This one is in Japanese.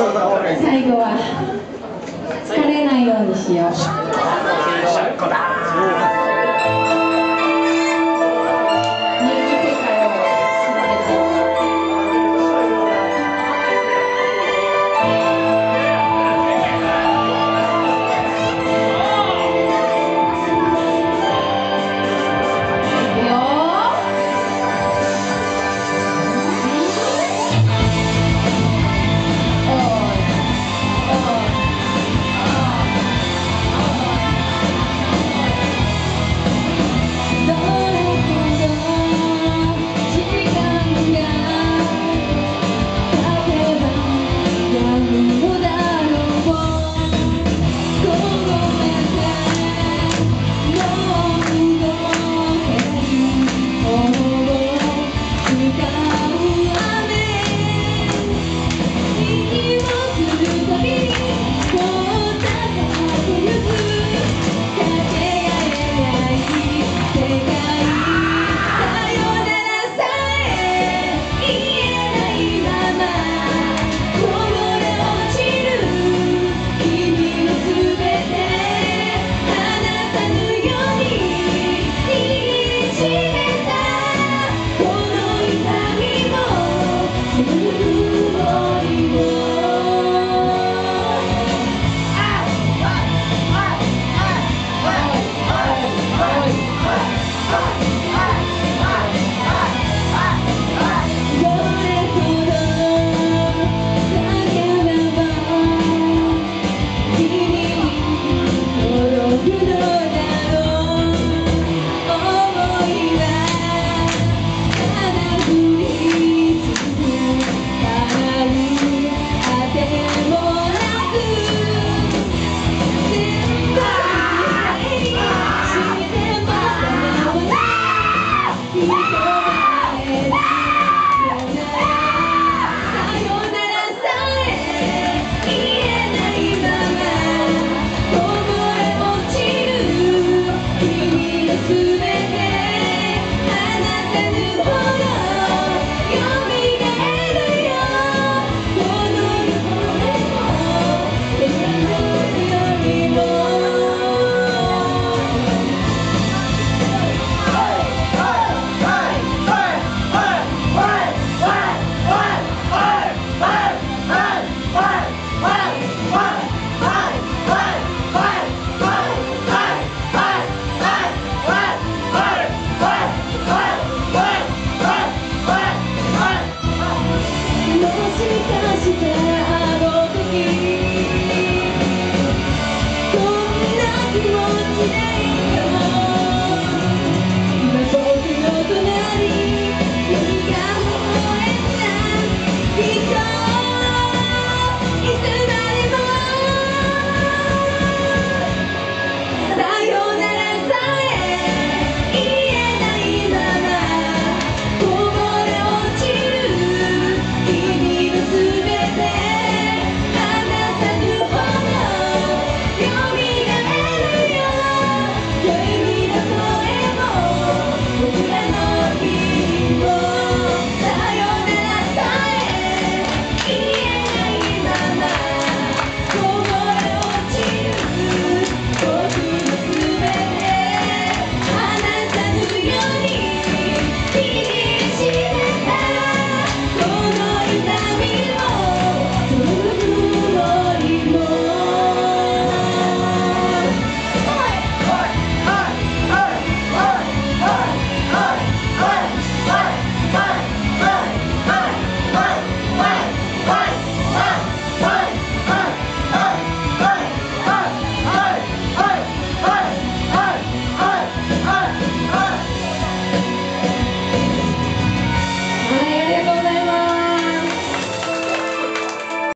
最後は疲れないようにしよう。